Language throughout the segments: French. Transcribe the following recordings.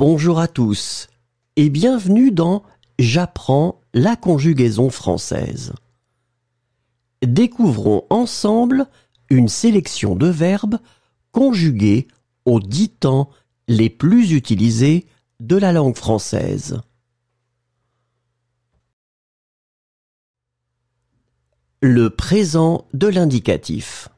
Bonjour à tous et bienvenue dans J'apprends la conjugaison française. Découvrons ensemble une sélection de verbes conjugués aux dix temps les plus utilisés de la langue française. Le présent de l'indicatif.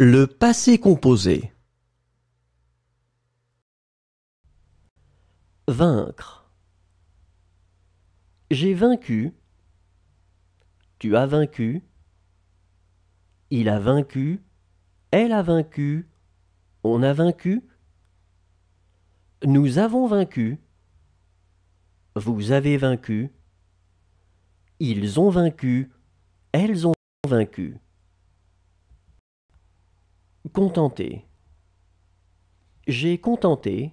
Le passé composé. Vaincre. J'ai vaincu. Tu as vaincu. Il a vaincu. Elle a vaincu. On a vaincu. Nous avons vaincu. Vous avez vaincu. Ils ont vaincu. Elles ont vaincu. Contenter. J'ai contenté.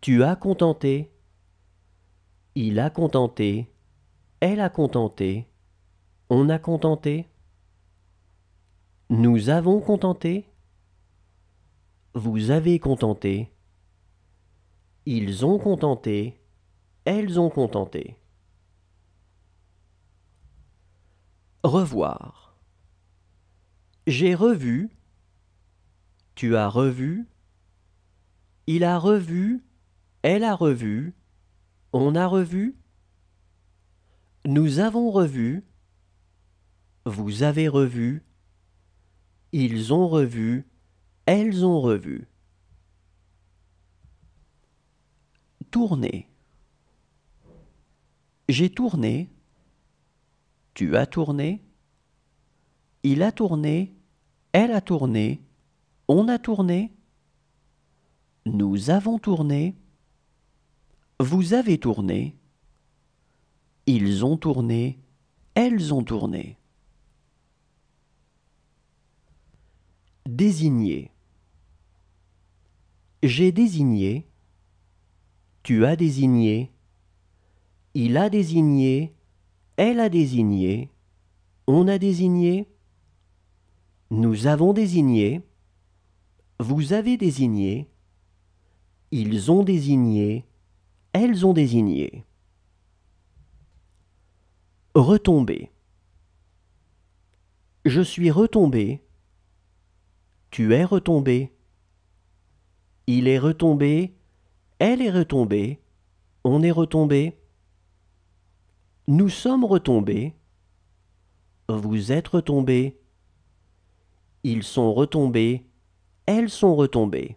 Tu as contenté. Il a contenté. Elle a contenté. On a contenté. Nous avons contenté. Vous avez contenté. Ils ont contenté. Elles ont contenté. Revoir. J'ai revu. Tu as revu? Il a revu. Elle a revu. On a revu? Nous avons revu. Vous avez revu. Ils ont revu. Elles ont revu. Tourner. J'ai tourné. Tu as tourné. Il a tourné. Elle a tourné. On a tourné. Nous avons tourné. Vous avez tourné. Ils ont tourné. Elles ont tourné. Désigner. J'ai désigné. Tu as désigné. Il a désigné. Elle a désigné. On a désigné. Nous avons désigné. Vous avez désigné. Ils ont désigné. Elles ont désigné. Retomber. Je suis retombé. Tu es retombé. Il est retombé. Elle est retombée. On est retombé. Nous sommes retombés. Vous êtes retombés. Ils sont retombés. Elles sont retombées.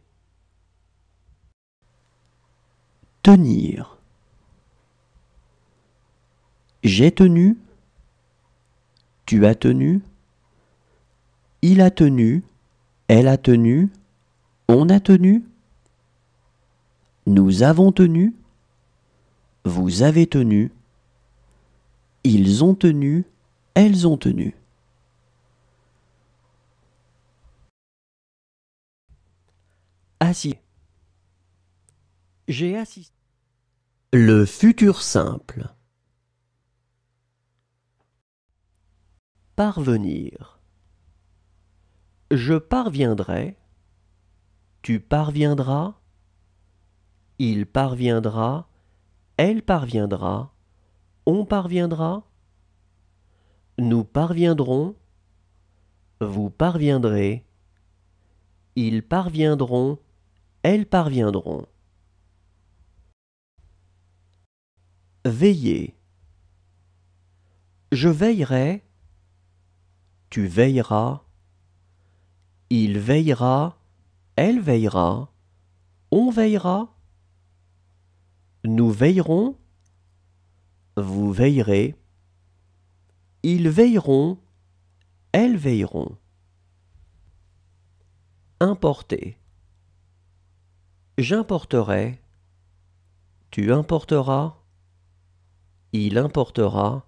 Tenir. J'ai tenu. Tu as tenu. Il a tenu. Elle a tenu. On a tenu. Nous avons tenu. Vous avez tenu. Ils ont tenu. Elles ont tenu. Assis. J'ai assisté. Le futur simple. Parvenir. Je parviendrai. Tu parviendras. Il parviendra. Elle parviendra. On parviendra. Nous parviendrons. Vous parviendrez. Ils parviendront. Elles parviendront. Veiller. Je veillerai. Tu veilleras. Il veillera. Elle veillera. On veillera. Nous veillerons. Vous veillerez. Ils veilleront. Elles veilleront. Importer. J'importerai. Tu importeras. Il importera.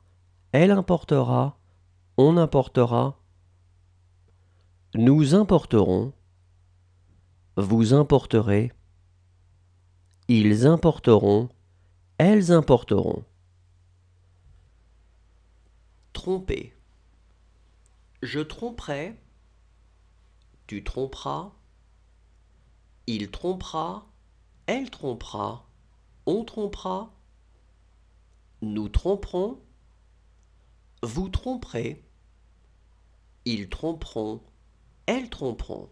Elle importera. On importera. Nous importerons. Vous importerez. Ils importeront. Elles importeront. Tromper. Je tromperai. Tu tromperas. Il trompera. Elle trompera. On trompera. Nous tromperons. Vous tromperez. Ils tromperont. Elles tromperont.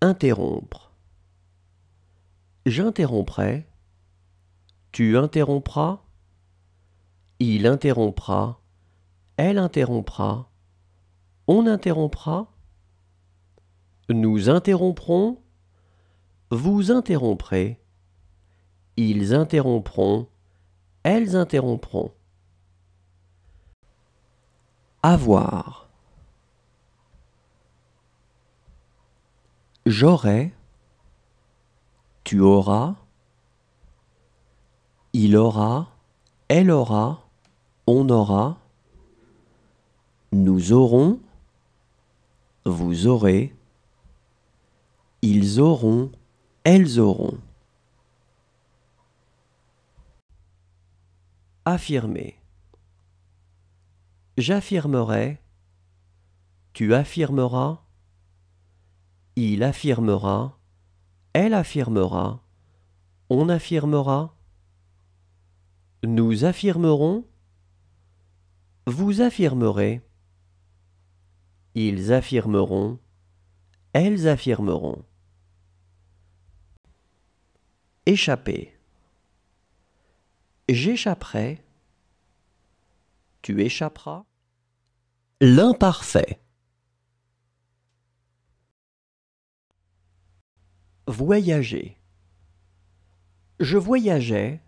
Interrompre. J'interromprai. Tu interrompras. Il interrompra. Elle interrompra. On interrompra. Nous interromprons. Vous interromprez. Ils interrompront. Elles interrompront. Avoir. J'aurai. Tu auras. Il aura. Elle aura. On aura. Nous aurons. Vous aurez. Ils auront. Elles auront. Affirmer. J'affirmerai. Tu affirmeras. Il affirmera. Elle affirmera. On affirmera. Nous affirmerons. Vous affirmerez. Ils affirmeront. Elles affirmeront. Échapper. J'échapperai. Tu échapperas. L'imparfait. Voyager. Je voyageais.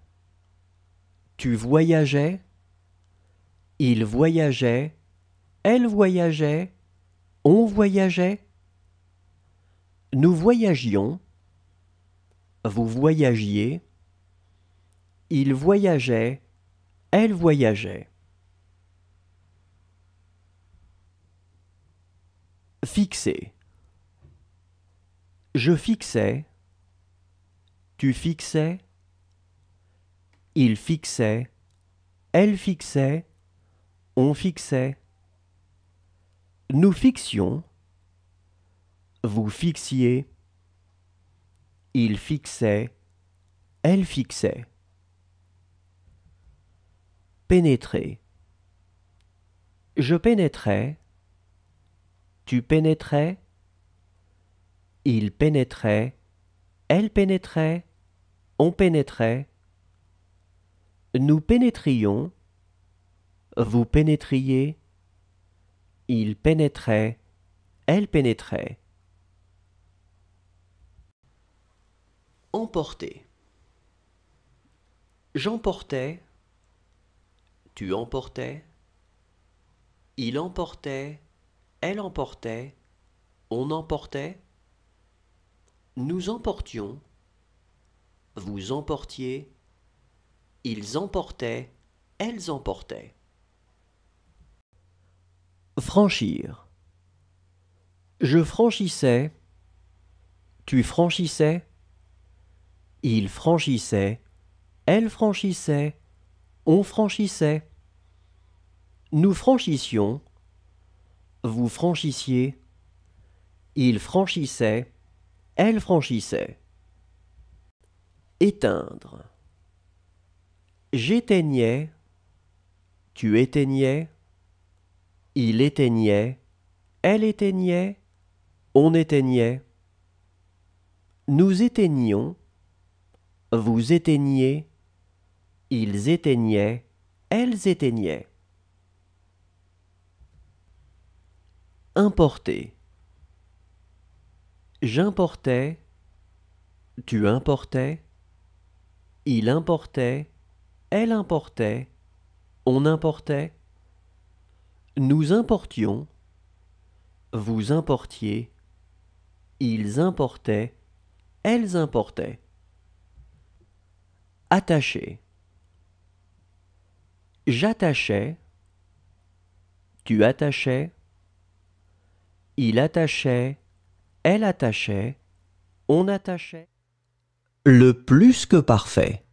Tu voyageais. Il voyageait. Elle voyageait. On voyageait. Nous voyagions. Vous voyagiez. Il voyageait. Elle voyageait. Fixer. Je fixais. Tu fixais. Il fixait. Elle fixait. On fixait. Nous fixions. Vous fixiez. Il fixait. Elle fixait. Pénétrer. Je pénétrais. Tu pénétrais. Il pénétrait. Elle pénétrait. On pénétrait. Nous pénétrions. Vous pénétriez. Il pénétrait. Elle pénétrait. Emporter. J'emportais. Tu emportais. Il emportait. Elle emportait. On emportait. Nous emportions. Vous emportiez. Ils emportaient. Elles emportaient. Franchir. Je franchissais. Tu franchissais. Il franchissait. Elle franchissait. On franchissait. Nous franchissions. Vous franchissiez. Il franchissait. Elle franchissait. Éteindre. J'éteignais. Tu éteignais. Il éteignait. Elle éteignait. On éteignait. Nous éteignions. Vous éteigniez. Ils éteignaient. Elles éteignaient. Importer. J'importais. Tu importais. Il importait. Elle importait. On importait. Nous importions. Vous importiez. Ils importaient. Elles importaient. Attacher. J'attachais. Tu attachais. Il attachait. Elle attachait. On attachait. Le plus que parfait.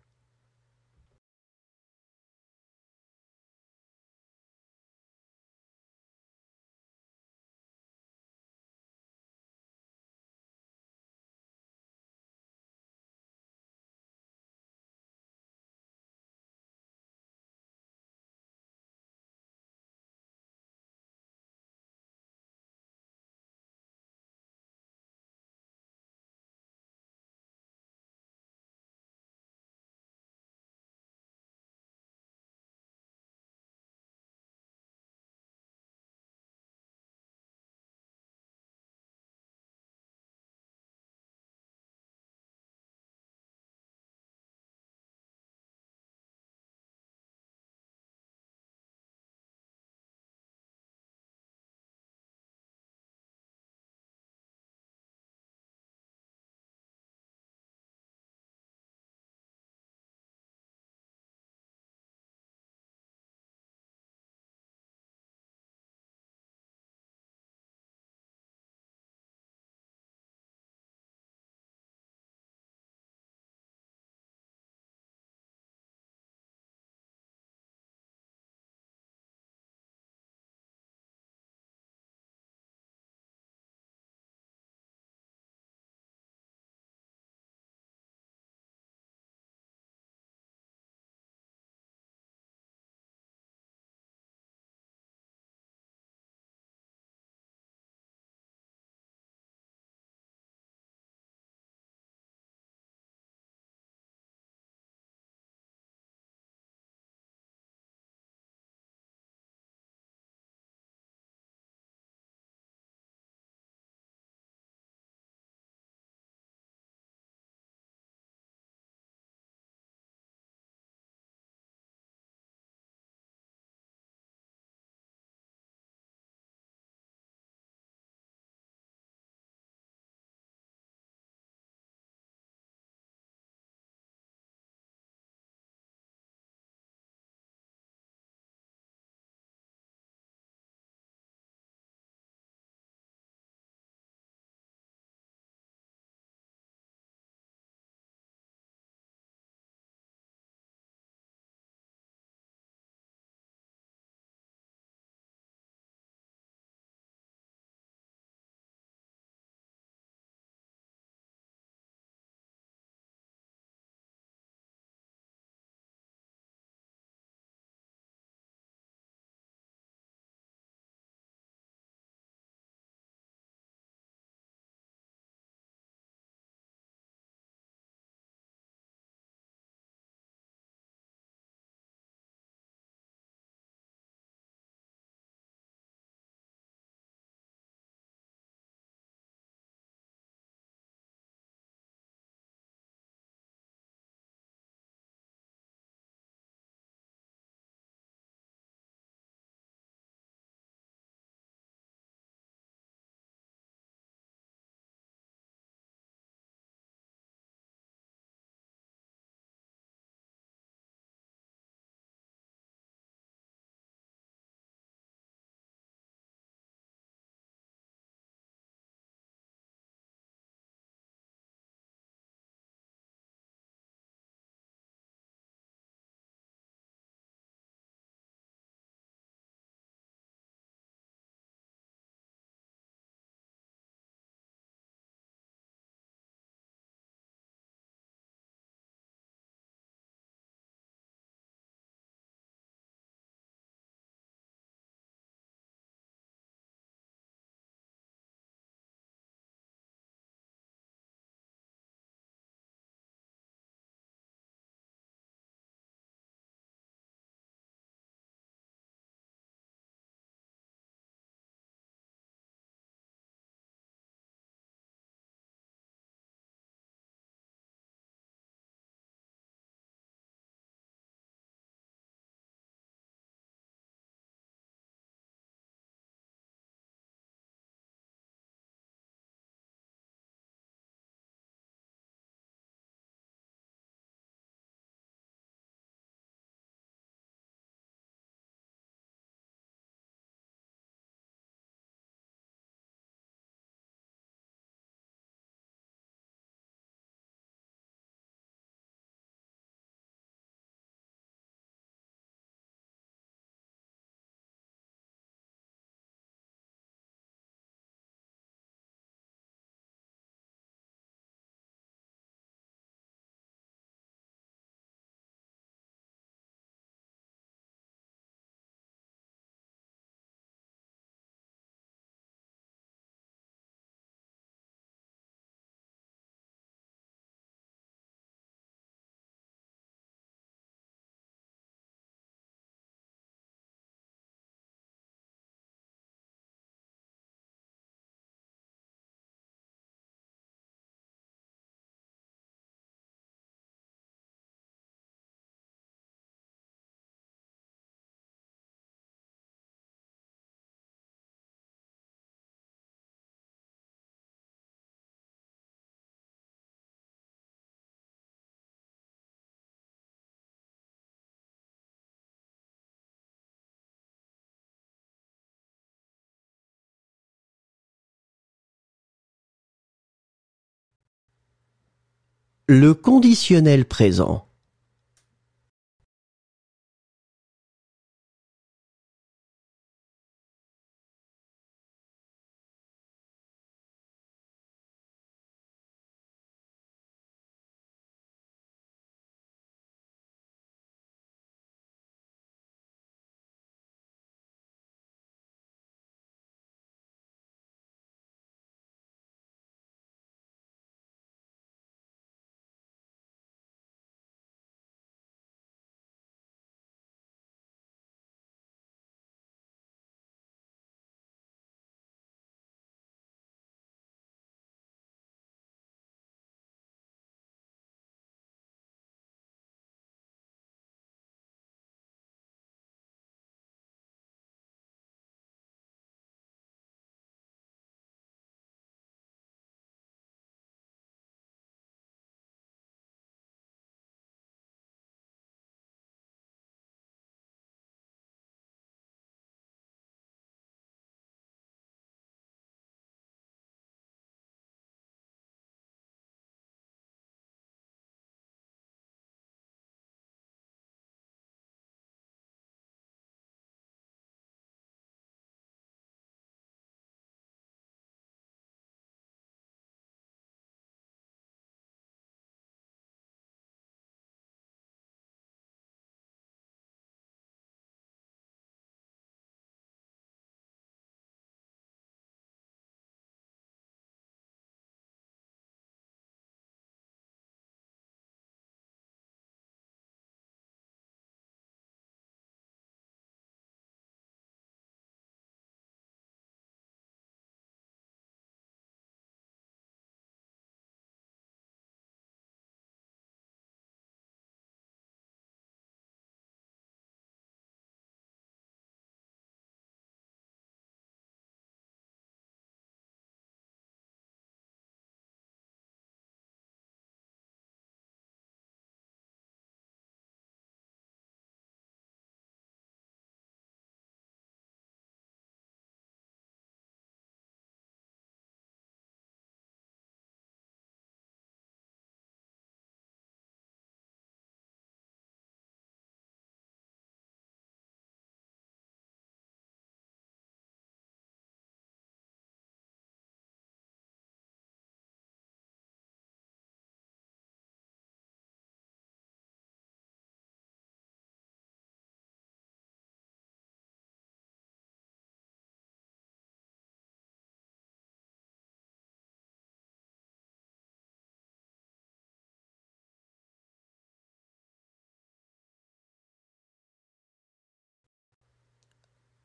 Le conditionnel présent.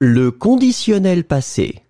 Le conditionnel passé.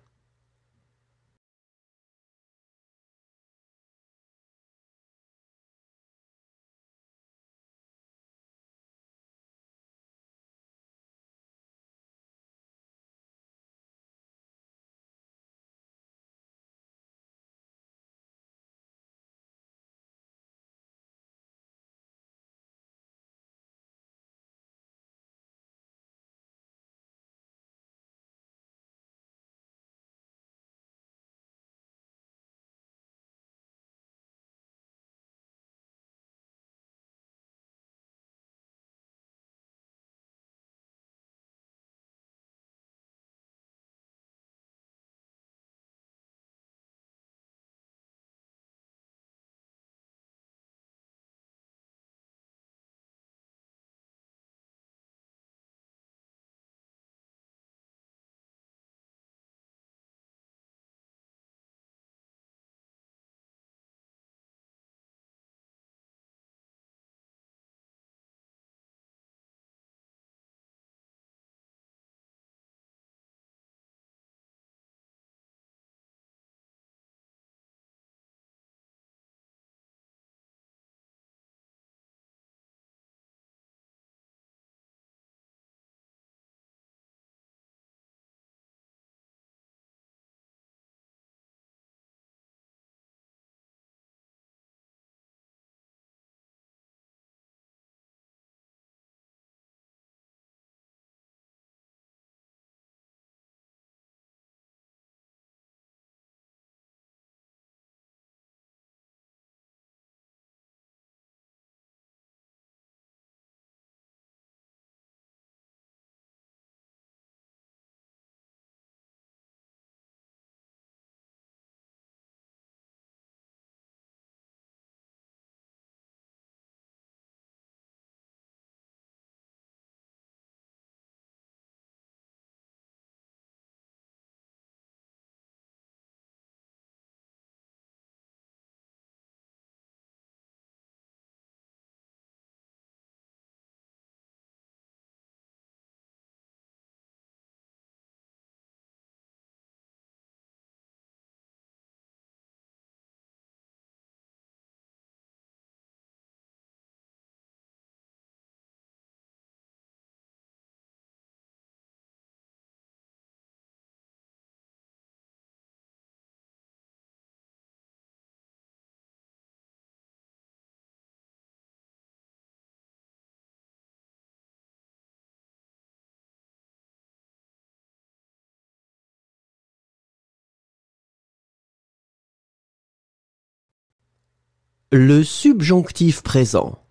Le subjonctif présent.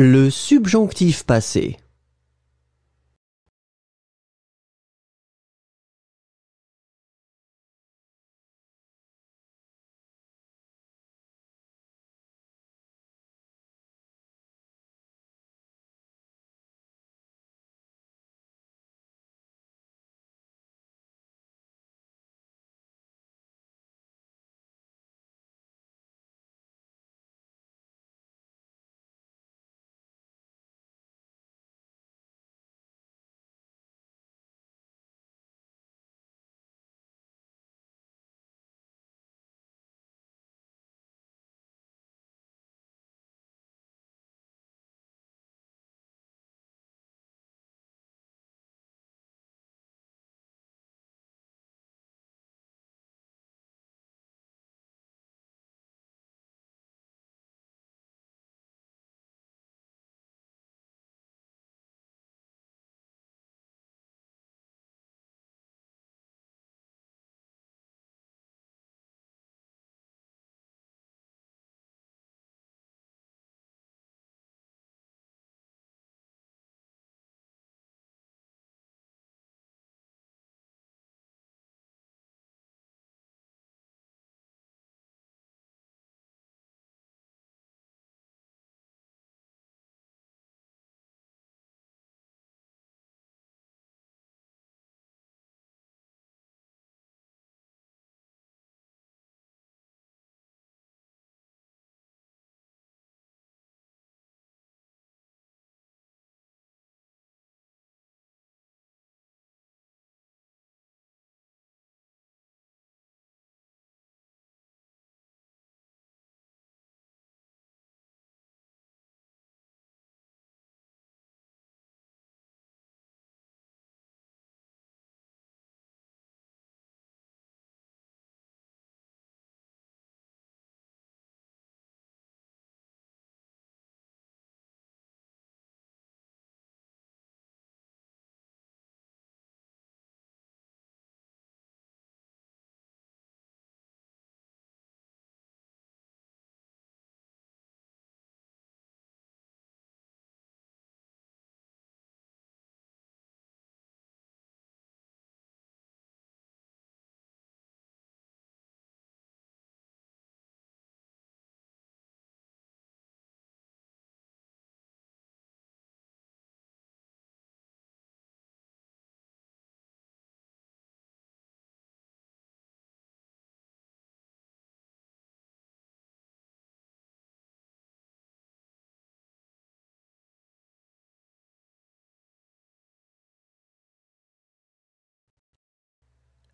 Le subjonctif passé.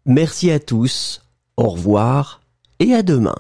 Merci à tous, au revoir et à demain.